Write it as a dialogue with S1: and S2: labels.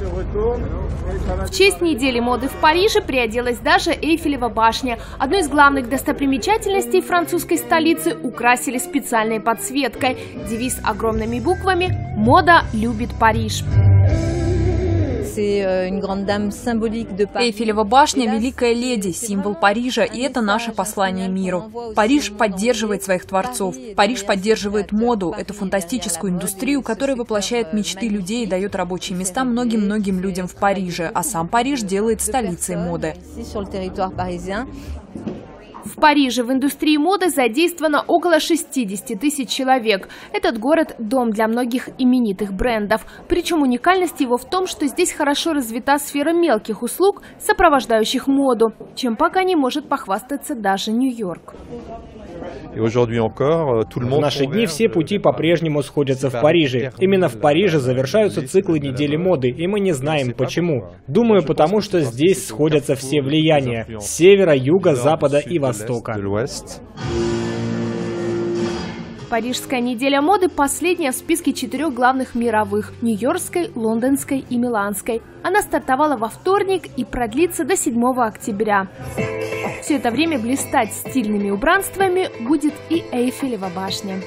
S1: В честь недели моды в Париже приоделась даже Эйфелева башня. Одну из главных достопримечательностей французской столицы украсили специальной подсветкой. Девиз огромными буквами «Мода любит Париж».
S2: Эйфелева башня – великая леди, символ Парижа, и это наше послание миру. Париж поддерживает своих творцов. Париж поддерживает моду, эту фантастическую индустрию, которая воплощает мечты людей и дает рабочие места многим-многим людям в Париже, а сам Париж делает столицей моды.
S1: В Париже в индустрии моды задействовано около 60 тысяч человек. Этот город – дом для многих именитых брендов. Причем уникальность его в том, что здесь хорошо развита сфера мелких услуг, сопровождающих моду, чем пока не может похвастаться даже Нью-Йорк.
S3: Euh,
S4: в наши дни все пути по-прежнему сходятся в Париже. Именно в Париже завершаются циклы недели моды, и мы не знаем почему. Думаю, потому что здесь сходятся все влияния – с севера, юга, запада и востока.
S1: Парижская неделя моды – последняя в списке четырех главных мировых – Нью-Йоркской, Лондонской и Миланской. Она стартовала во вторник и продлится до 7 октября. Все это время блистать стильными убранствами будет и Эйфелева башня.